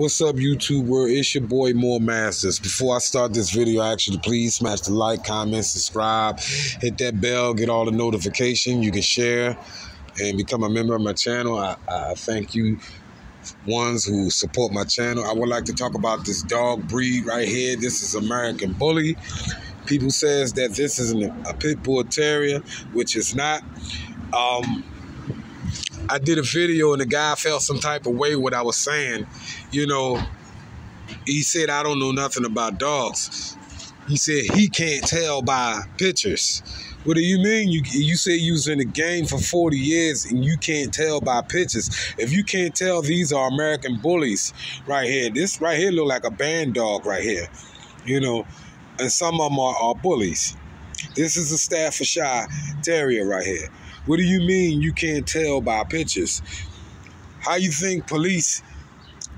What's up, YouTube world? It's your boy Moore Mastiffs. Before I start this video, to please smash the like, comment, subscribe, hit that bell, get all the notification. You can share and become a member of my channel. I, I thank you ones who support my channel. I would like to talk about this dog breed right here. This is American Bully. People says that this is an, a pit bull terrier, which is not. Um, I did a video and the guy felt some type of way what I was saying. You know, he said I don't know nothing about dogs. He said he can't tell by pictures. What do you mean? You you say you was in the game for 40 years and you can't tell by pictures. If you can't tell, these are American bullies right here. This right here look like a band dog right here. You know, and some of them are, are bullies. This is a Staffordshire Terrier right here. What do you mean you can't tell by pictures? How you think police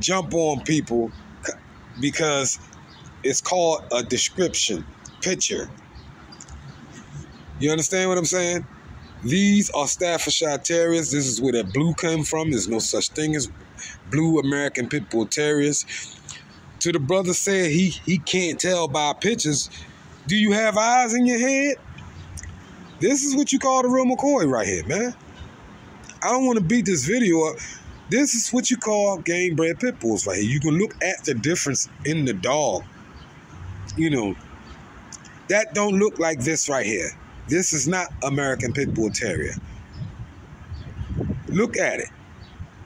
jump on people because it's called a description picture. You understand what I'm saying? These are Staffordshire Terriers. This is where that blue came from. There's no such thing as blue American Pit Bull Terriers. To the brother said he he can't tell by pictures. Do you have eyes in your head? This is what you call the real McCoy right here, man. I don't want to beat this video up. This is what you call game bred pit bulls right here. You can look at the difference in the dog. You know, that don't look like this right here. This is not American Pit Bull Terrier. Look at it.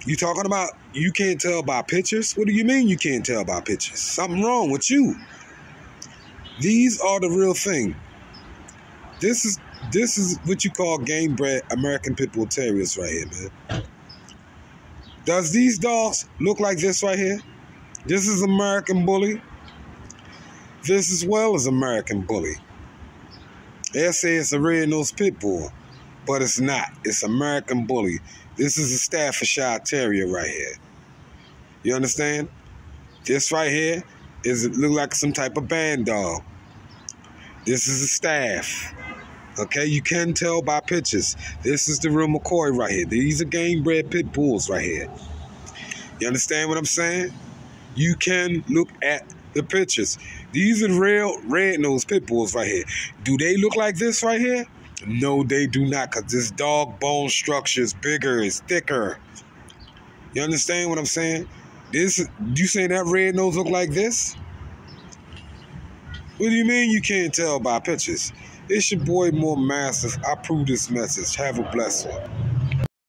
You talking about you can't tell by pictures? What do you mean you can't tell by pictures? Something wrong with you. These are the real thing. This is this is what you call game bred American Pit Bull Terriers right here, man. Does these dogs look like this right here? This is American Bully. This as well as American Bully. They say it's a red-nosed pit bull, but it's not. It's American Bully. This is a Staffordshire Terrier right here. You understand? This right here is look like some type of band dog. This is a staff. Okay, you can tell by pictures. This is the real McCoy right here. These are game bred pit bulls right here. You understand what I'm saying? You can look at the pictures. These are real red nosed pit bulls right here. Do they look like this right here? No, they do not, because this dog bone structure is bigger, is thicker. You understand what I'm saying? This you saying that red nose look like this? What do you mean you can't tell by pictures? It's your boy Moore Mastiffs. I approve this message. Have a blessed one.